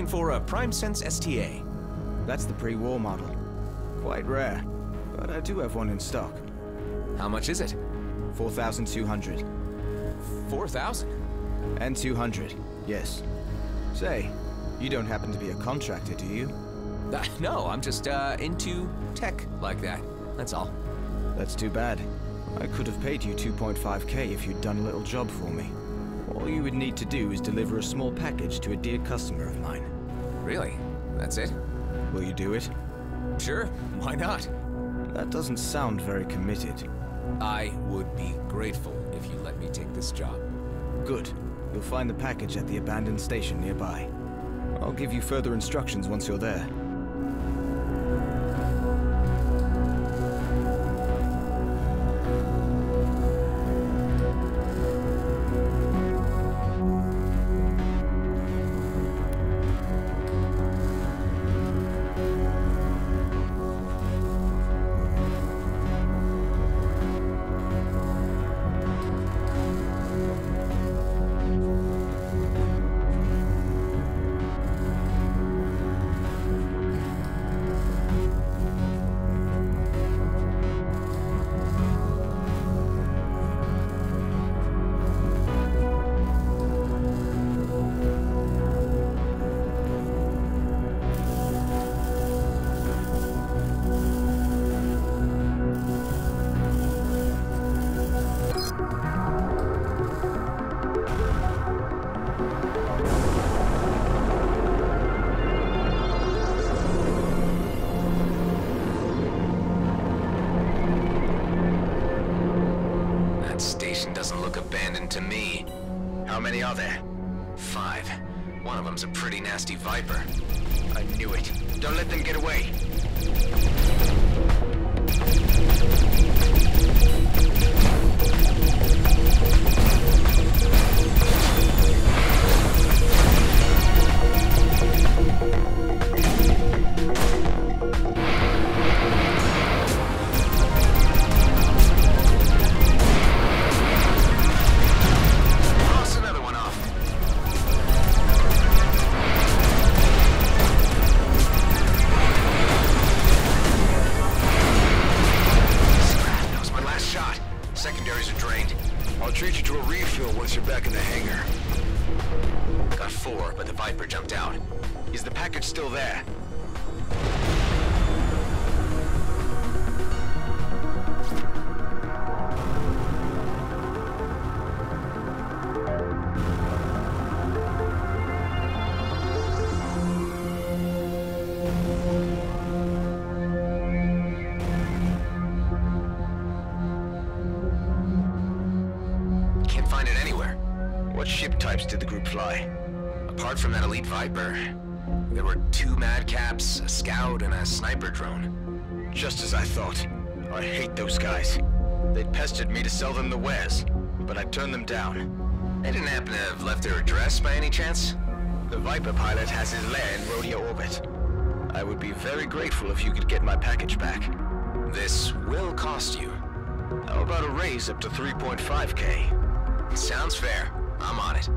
looking for a Prime Sense STA. That's the pre-war model. Quite rare, but I do have one in stock. How much is it? 4,200. 4,000? And 200, yes. Say, you don't happen to be a contractor, do you? Uh, no, I'm just uh, into tech like that. That's all. That's too bad. I could have paid you 2.5k if you'd done a little job for me. All you would need to do is deliver a small package to a dear customer of mine. Really? That's it? Will you do it? Sure, why not? That doesn't sound very committed. I would be grateful if you let me take this job. Good. You'll find the package at the abandoned station nearby. I'll give you further instructions once you're there. Doesn't look abandoned to me. How many are there? Five. One of them's a pretty nasty Viper. I knew it. Don't let them get away. Fly? Apart from that elite Viper, there were two Madcaps, a Scout, and a sniper drone. Just as I thought. I hate those guys. They'd pestered me to sell them the wares, but I turned them down. They didn't happen to have left their address by any chance? The Viper pilot has his lair in Rhodia orbit. I would be very grateful if you could get my package back. This will cost you. How about a raise up to 3.5k? Sounds fair. I'm on it.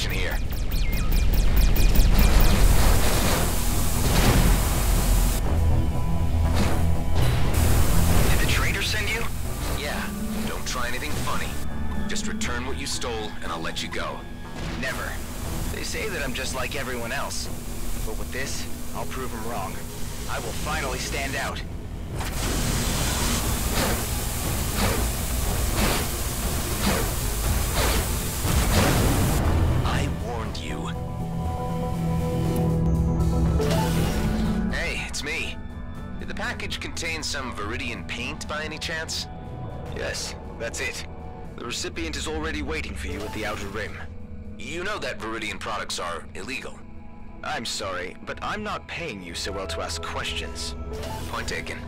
Situation here. Did the trader send you? Yeah, don't try anything funny. Just return what you stole, and I'll let you go. Never. They say that I'm just like everyone else. But with this, I'll prove them wrong. I will finally stand out. The package contain some Viridian paint by any chance? Yes, that's it. The recipient is already waiting for you at the Outer Rim. You know that Viridian products are illegal. I'm sorry, but I'm not paying you so well to ask questions. Point taken.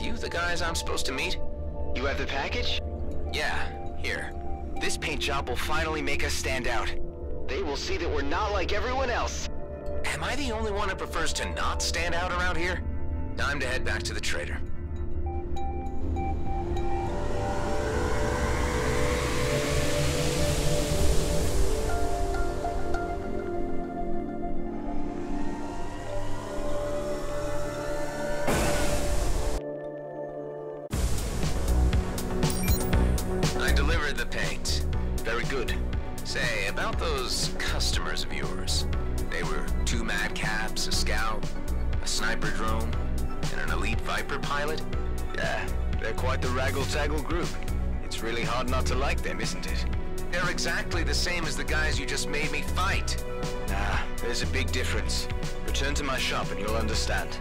Are you the guys I'm supposed to meet? You have the package? Yeah, here. This paint job will finally make us stand out. They will see that we're not like everyone else. Am I the only one who prefers to not stand out around here? Time to head back to the trader. Customers of yours. They were two madcaps, a scout, a sniper drone, and an elite Viper pilot? Yeah, they're quite the raggle-taggle group. It's really hard not to like them, isn't it? They're exactly the same as the guys you just made me fight. Nah, there's a big difference. Return to my shop and you'll understand.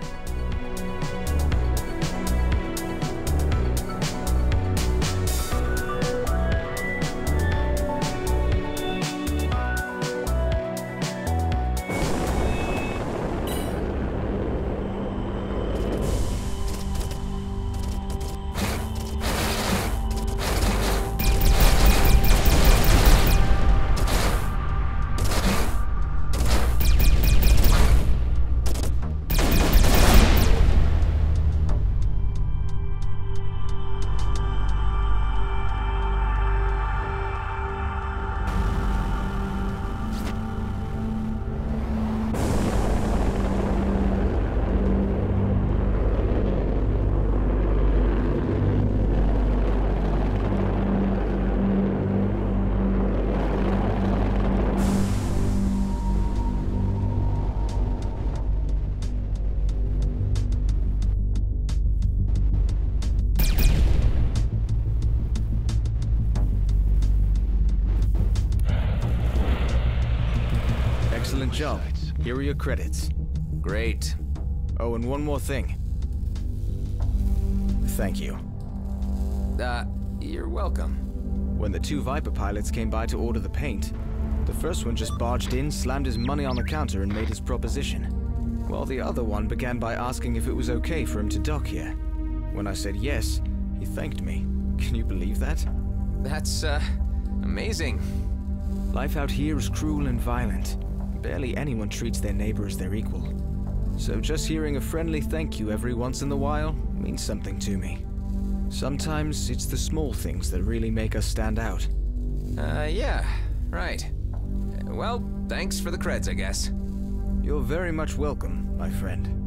Credits. Great. Oh, and one more thing. Thank you. Uh, you're welcome. When the two Viper pilots came by to order the paint, the first one just barged in, slammed his money on the counter, and made his proposition. While the other one began by asking if it was okay for him to dock here. When I said yes, he thanked me. Can you believe that? That's, uh, amazing. Life out here is cruel and violent. Barely anyone treats their neighbor as their equal. So just hearing a friendly thank you every once in a while means something to me. Sometimes it's the small things that really make us stand out. Uh, yeah, right. Well, thanks for the creds, I guess. You're very much welcome, my friend.